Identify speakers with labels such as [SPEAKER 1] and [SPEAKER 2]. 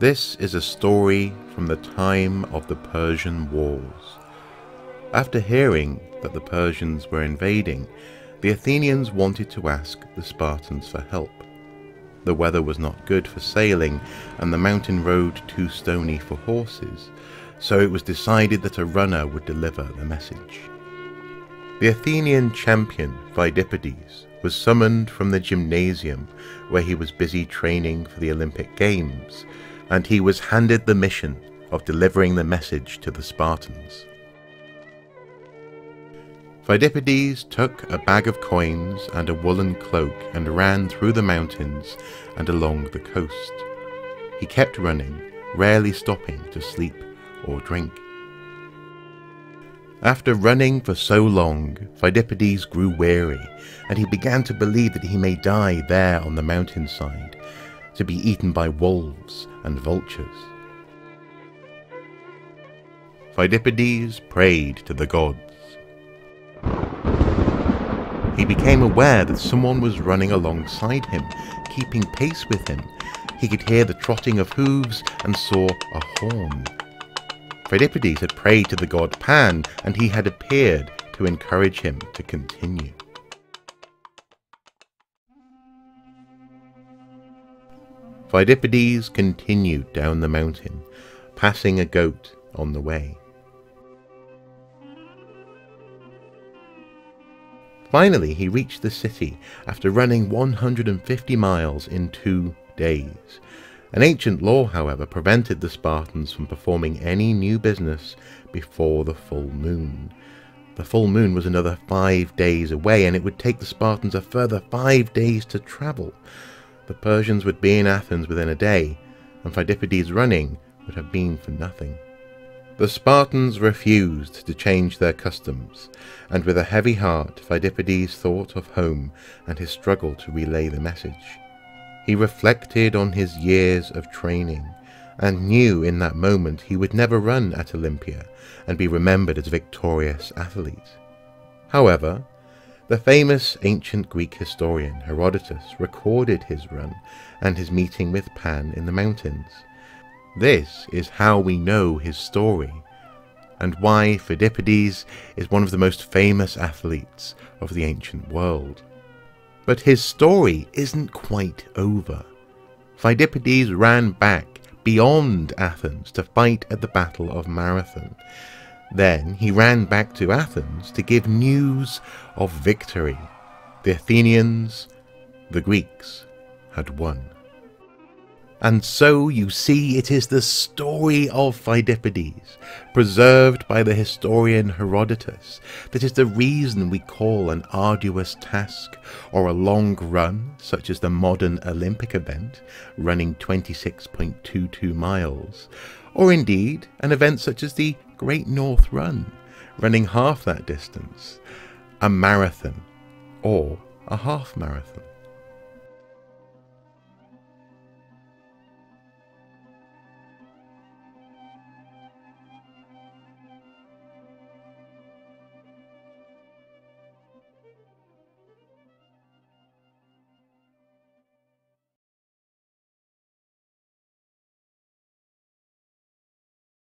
[SPEAKER 1] This is a story from the time of the Persian Wars. After hearing that the Persians were invading, the Athenians wanted to ask the Spartans for help. The weather was not good for sailing, and the mountain road too stony for horses, so it was decided that a runner would deliver the message. The Athenian champion Pheidippides was summoned from the gymnasium where he was busy training for the Olympic Games and he was handed the mission of delivering the message to the Spartans. Pheidippides took a bag of coins and a woolen cloak and ran through the mountains and along the coast. He kept running, rarely stopping to sleep or drink. After running for so long, Pheidippides grew weary, and he began to believe that he may die there on the mountainside, to be eaten by wolves and vultures. Pheidippides prayed to the gods. He became aware that someone was running alongside him, keeping pace with him. He could hear the trotting of hooves and saw a horn. Pheidippides had prayed to the god Pan, and he had appeared to encourage him to continue. Pheidippides continued down the mountain, passing a goat on the way. Finally, he reached the city after running 150 miles in two days. An ancient law, however, prevented the Spartans from performing any new business before the full moon. The full moon was another five days away, and it would take the Spartans a further five days to travel. The Persians would be in Athens within a day, and Pheidippides' running would have been for nothing. The Spartans refused to change their customs, and with a heavy heart Pheidippides thought of home and his struggle to relay the message. He reflected on his years of training, and knew in that moment he would never run at Olympia and be remembered as a victorious athlete. However, the famous ancient Greek historian Herodotus recorded his run and his meeting with Pan in the mountains. This is how we know his story, and why Pheidippides is one of the most famous athletes of the ancient world. But his story isn't quite over. Pheidippides ran back beyond Athens to fight at the Battle of Marathon, then he ran back to Athens to give news of victory. The Athenians, the Greeks, had won. And so you see it is the story of Pheidippides, preserved by the historian Herodotus, that is the reason we call an arduous task or a long run, such as the modern Olympic event, running 26.22 miles, or indeed an event such as the Great North Run, running half that distance, a marathon, or a half marathon.